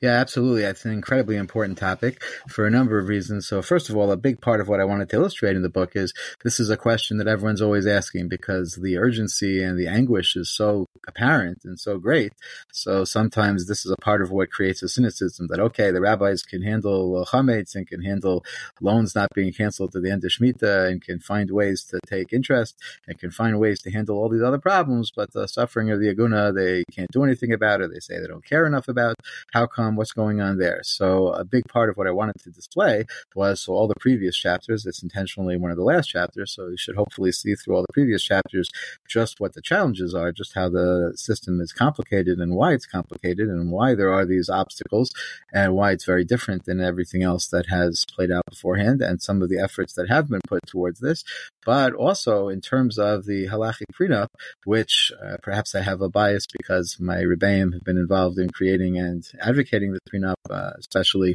yeah, absolutely. It's an incredibly important topic for a number of reasons. So, first of all, a big part of what I wanted to illustrate in the book is this is a question that everyone's always asking because the urgency and the anguish is so apparent and so great. So, sometimes this is a part of what creates a cynicism that, okay, the rabbis can handle chametz and can handle loans not being canceled to the end of Shemitah and can find ways to take interest and can find ways to handle all these other problems. But the suffering of the aguna, they can't do anything about it. They say they don't care enough about how how come, what's going on there. So a big part of what I wanted to display was so all the previous chapters. It's intentionally one of the last chapters, so you should hopefully see through all the previous chapters just what the challenges are, just how the system is complicated and why it's complicated and why there are these obstacles and why it's very different than everything else that has played out beforehand and some of the efforts that have been put towards this. But also in terms of the halachic prenup, which uh, perhaps I have a bias because my rebbeim have been involved in creating and advocating the prenup, uh, especially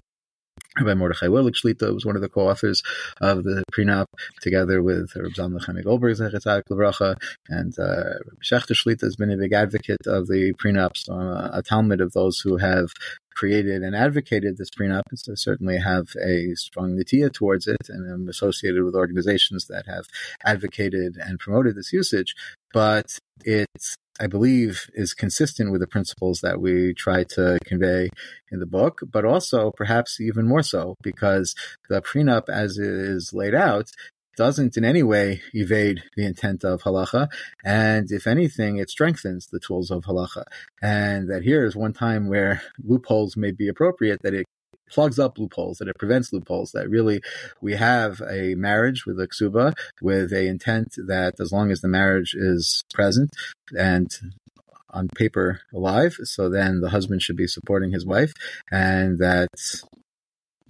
Rabbi Mordechai Willig Shlita was one of the co-authors of the prenup, together with Rabbi Zalman Goldberg Levracha, and uh, Schachter Shlita has been a big advocate of the prenup. So a, a talmid of those who have created and advocated this prenup. So certainly have a strong natia towards it, and I'm associated with organizations that have advocated and promoted this usage. But it's I believe, is consistent with the principles that we try to convey in the book, but also perhaps even more so because the prenup, as it is laid out, doesn't in any way evade the intent of halacha, and if anything, it strengthens the tools of halacha. And that here is one time where loopholes may be appropriate, that it plugs up loopholes, that it prevents loopholes, that really we have a marriage with a ksuba with a intent that as long as the marriage is present and on paper alive, so then the husband should be supporting his wife and that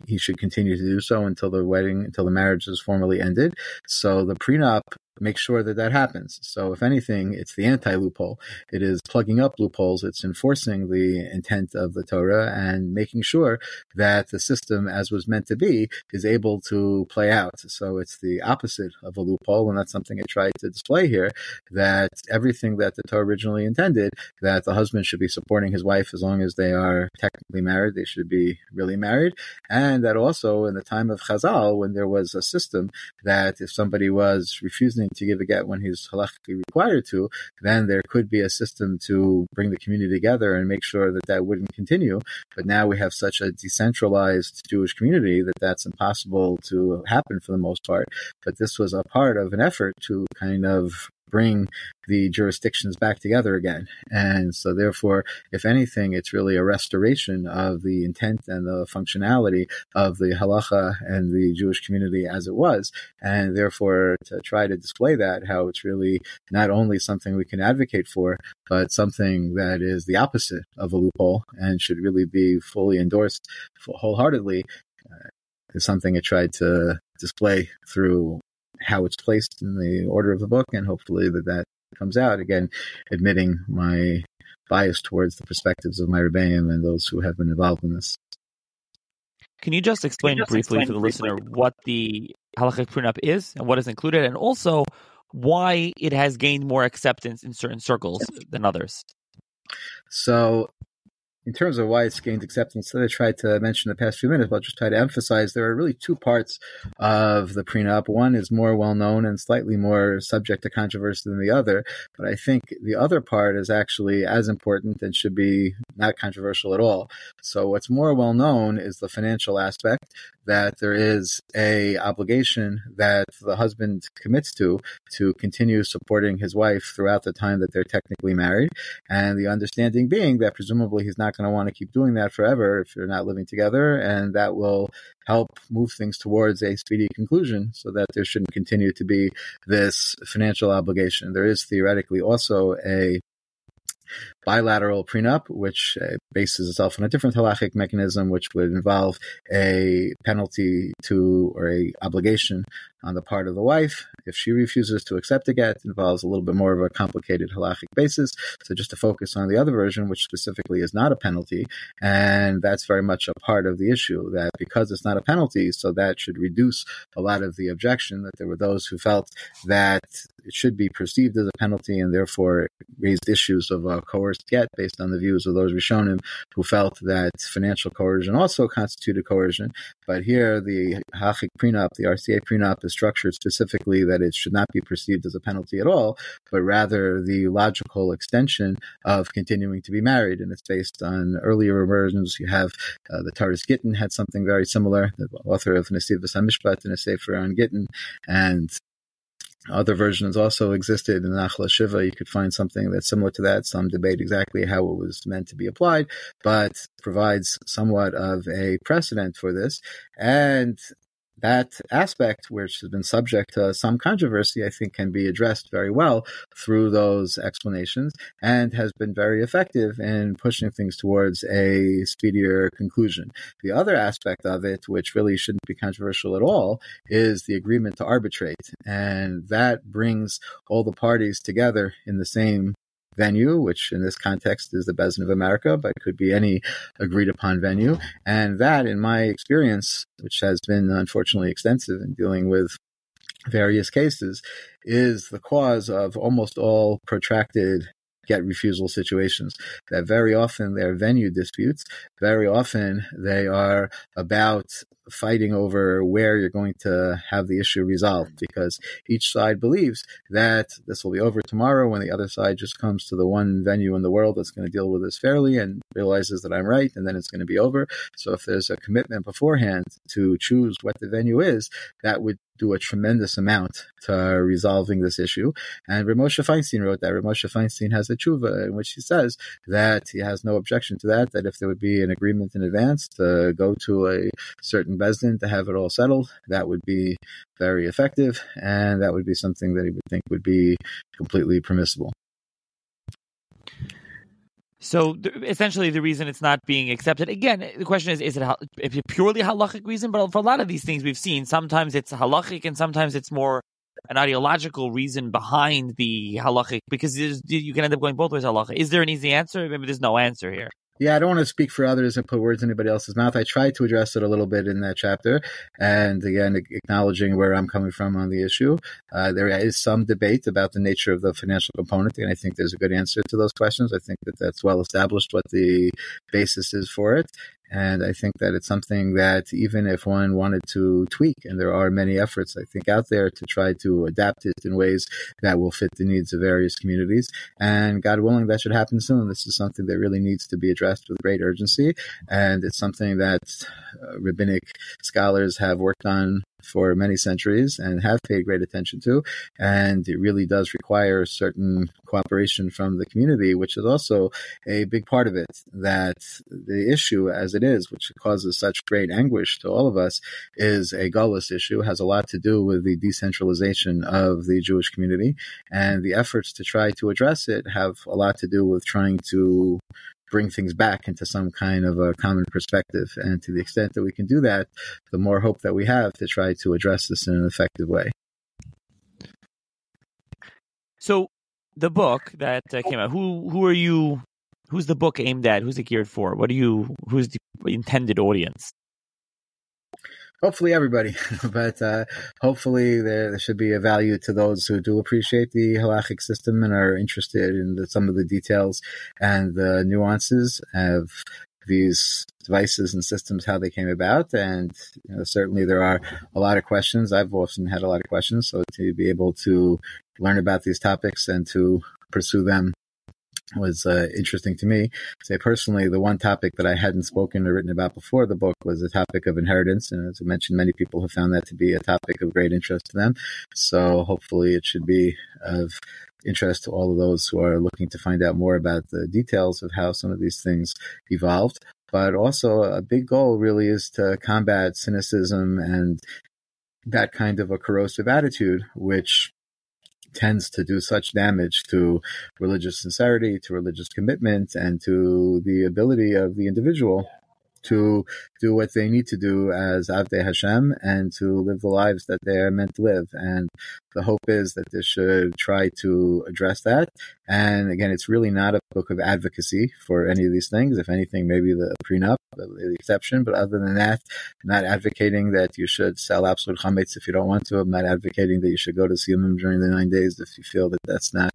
he should continue to do so until the wedding, until the marriage is formally ended. So the prenup make sure that that happens. So, if anything, it's the anti loophole. It is plugging up loopholes. It's enforcing the intent of the Torah and making sure that the system, as was meant to be, is able to play out. So, it's the opposite of a loophole. And that's something I tried to display here that everything that the Torah originally intended, that the husband should be supporting his wife as long as they are technically married, they should be really married. And that also in the time of Chazal, when there was a system that if somebody was refusing to give a get when he's halachically required to, then there could be a system to bring the community together and make sure that that wouldn't continue. But now we have such a decentralized Jewish community that that's impossible to happen for the most part. But this was a part of an effort to kind of bring the jurisdictions back together again. And so, therefore, if anything, it's really a restoration of the intent and the functionality of the halacha and the Jewish community as it was. And therefore, to try to display that, how it's really not only something we can advocate for, but something that is the opposite of a loophole and should really be fully endorsed wholeheartedly. Uh, is something I tried to display through how it's placed in the order of the book, and hopefully that that comes out again, admitting my bias towards the perspectives of my rebbeim and those who have been involved in this. Can you just explain you just briefly explain for the briefly? listener what the halachic prenup is and what is included, and also why it has gained more acceptance in certain circles than others? So, in terms of why it's gained acceptance that I tried to mention in the past few minutes, but I'll just try to emphasize there are really two parts of the prenup. One is more well known and slightly more subject to controversy than the other, but I think the other part is actually as important and should be not controversial at all. So what's more well known is the financial aspect that there is a obligation that the husband commits to to continue supporting his wife throughout the time that they're technically married and the understanding being that presumably he's not going to want to keep doing that forever if you're not living together, and that will help move things towards a speedy conclusion so that there shouldn't continue to be this financial obligation. There is theoretically also a bilateral prenup, which uh, bases itself on a different halachic mechanism, which would involve a penalty to or a obligation on the part of the wife. If she refuses to accept a get, involves a little bit more of a complicated halachic basis. So just to focus on the other version, which specifically is not a penalty, and that's very much a part of the issue that because it's not a penalty, so that should reduce a lot of the objection that there were those who felt that it should be perceived as a penalty and therefore raised issues of a coerced get based on the views of those Rishonim who felt that financial coercion also constituted coercion. But here, the halachic prenup, the RCA prenup, is structured specifically that it should not be perceived as a penalty at all, but rather the logical extension of continuing to be married. And it's based on earlier versions. You have uh, the Toras Gittin had something very similar, the author of Nesivos HaMishpat and a Sefer on Gittin, and other versions also existed in Nachalas Shiva. You could find something that's similar to that. Some debate exactly how it was meant to be applied, but provides somewhat of a precedent for this. And that aspect, which has been subject to some controversy, I think can be addressed very well through those explanations and has been very effective in pushing things towards a speedier conclusion. The other aspect of it, which really shouldn't be controversial at all, is the agreement to arbitrate. And that brings all the parties together in the same venue, which in this context is the Beis Din of America, but could be any agreed upon venue. And that, in my experience, which has been unfortunately extensive in dealing with various cases, is the cause of almost all protracted get refusal situations. That very often they're venue disputes. Very often they are about fighting over where you're going to have the issue resolved because each side believes that this will be over tomorrow when the other side just comes to the one venue in the world that's going to deal with this fairly and realizes that I'm right and then it's going to be over. So if there's a commitment beforehand to choose what the venue is, that would do a tremendous amount to resolving this issue. And Rav Moshe Feinstein wrote that. Rav Moshe Feinstein has a tshuva in which he says that he has no objection to that, that if there would be an agreement in advance to go to a certain Beis Din to have it all settled. That would be very effective, and that would be something that he would think would be completely permissible. So th- essentially, the reason it's not being accepted again, the question is: is it ha- purely halachic reason? But for a lot of these things we've seen, sometimes it's halachic, and sometimes it's more an ideological reason behind the halachic because you can end up going both ways. Halachic. Is there an easy answer? Maybe there's no answer here. Yeah, I don't want to speak for others and put words in anybody else's mouth. I tried to address it a little bit in that chapter, and again, acknowledging where I'm coming from on the issue. Uh, there is some debate about the nature of the financial component, and I think there's a good answer to those questions. I think that that's well established what the basis is for it. And I think that it's something that even if one wanted to tweak, and there are many efforts, I think, out there to try to adapt it in ways that will fit the needs of various communities. And God willing, that should happen soon. This is something that really needs to be addressed with great urgency. And it's something that uh, rabbinic scholars have worked on for many centuries and have paid great attention to. And it really does require certain cooperation from the community, which is also a big part of it. That the issue as it is, which causes such great anguish to all of us, is a gullus issue, has a lot to do with the decentralization of the Jewish community. And the efforts to try to address it have a lot to do with trying to bring things back into some kind of a common perspective. And to the extent that we can do that, the more hope that we have to try to address this in an effective way. So, the book that uh, came out, who who are you? Who's the book aimed at? Who's it geared for? What do you? Who's the intended audience? Hopefully everybody, but uh, hopefully there, there, should be a value to those who do appreciate the halachic system and are interested in the, some of the details and the nuances of these devices and systems, how they came about. And you know, certainly there are a lot of questions. I've often had a lot of questions. So to be able to learn about these topics and to pursue them was uh, interesting to me. Say personally, the one topic that I hadn't spoken or written about before the book was the topic of inheritance, and as I mentioned, many people have found that to be a topic of great interest to them. So hopefully, it should be of interest to all of those who are looking to find out more about the details of how some of these things evolved. But also, a big goal really is to combat cynicism and that kind of a corrosive attitude, which tends to do such damage to religious sincerity, to religious commitment, and to the ability of the individual to do what they need to do as Avdei Hashem and to live the lives that they are meant to live. And the hope is that this should try to address that. And again, it's really not a book of advocacy for any of these things. If anything, maybe the prenup, the exception. But other than that, not advocating that you should sell absolute chametz if you don't want to. I'm not advocating that you should go to Siyumim during the nine days if you feel that that's not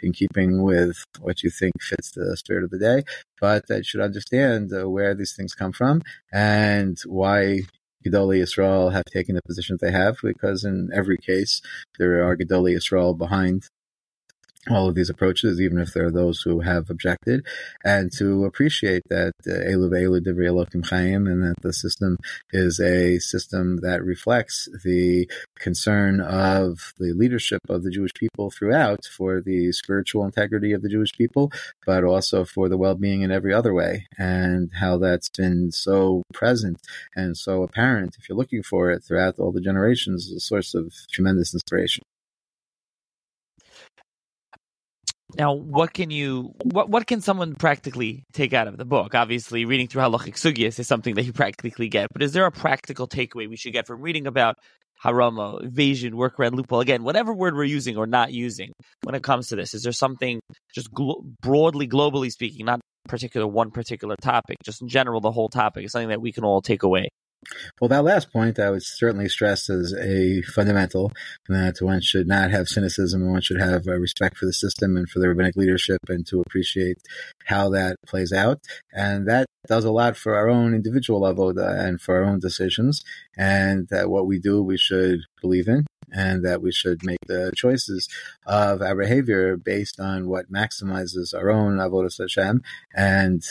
in keeping with what you think fits the spirit of the day. But that you should understand uh, where these things come from and why Gedolei Yisrael have taken the position they have, because in every case there are Gedolei Yisrael behind all of these approaches, even if there are those who have objected, and to appreciate that eh, Elu Elu Divrei Elokim Chaim, and that the system is a system that reflects the concern of the leadership of the Jewish people throughout for the spiritual integrity of the Jewish people, but also for the well-being in every other way, and how that's been so present and so apparent, if you're looking for it throughout all the generations, is a source of tremendous inspiration. Now, what can you what what can someone practically take out of the book? Obviously, reading through halachic sugyas is something that you practically get, but is there a practical takeaway we should get from reading about haarama, evasion, workaround, loophole? Again, whatever word we're using or not using when it comes to this, is there something just glo- broadly, globally speaking, not particular one particular topic, just in general, the whole topic is something that we can all take away? Well, that last point I would certainly stress as a fundamental that one should not have cynicism and one should have respect for the system and for the rabbinic leadership and to appreciate how that plays out. And that does a lot for our own individual level uh, and for our own decisions. And that what we do, we should believe in and that we should make the choices of our behavior based on what maximizes our own avodas Hashem and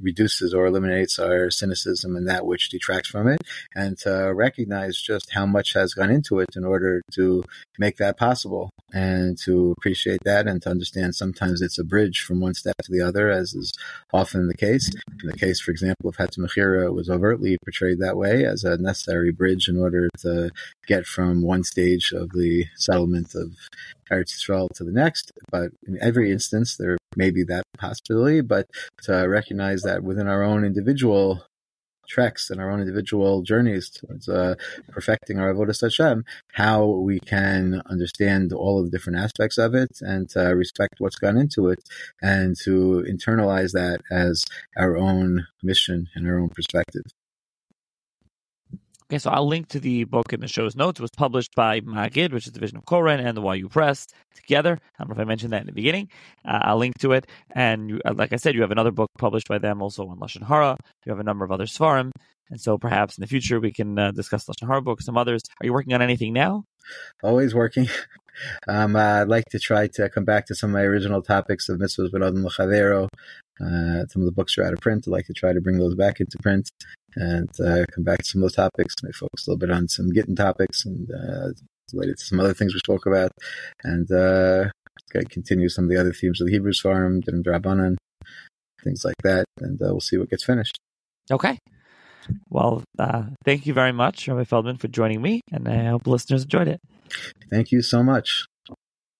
reduces or eliminates our cynicism and that which detracts from it, and to recognize just how much has gone into it in order to make that possible, and to appreciate that, and to understand sometimes it's a bridge from one step to the other, as is often the case. In the case, for example, of it was overtly portrayed that way as a necessary bridge in order to get from one stage of the settlement of Eretz Yisrael to the next. But in every instance, there may be that possibility, but to recognize that within our own individual treks and our own individual journeys towards uh, perfecting our avodas Hashem, how we can understand all of the different aspects of it and respect what's gone into it and to internalize that as our own mission and our own perspective. Okay, so I'll link to the book in the show's notes. It was published by Maggid, which is the division of Koren, and the YU Press together. I don't know if I mentioned that in the beginning. Uh, I'll link to it. And you, uh, like I said, you have another book published by them also on Lashon Hara. You have a number of other Seforim. And so perhaps in the future we can uh, discuss Lashon Hara books, some others. Are you working on anything now? Always working. Um, uh, I'd like to try to come back to some of my original topics of mitzvahs but Adam. Uh, some of the books are out of print. I'd like to try to bring those back into print and uh, come back to some of those topics. Maybe focus a little bit on some Gittin topics and uh, related to some other things we spoke about, and uh, continue some of the other themes of the Hebrews Forum, Dinim Drabanan, things like that, and uh, we'll see what gets finished. Okay. Well, uh, thank you very much, Rabbi Feldman, for joining me, and I hope listeners enjoyed it. Thank you so much.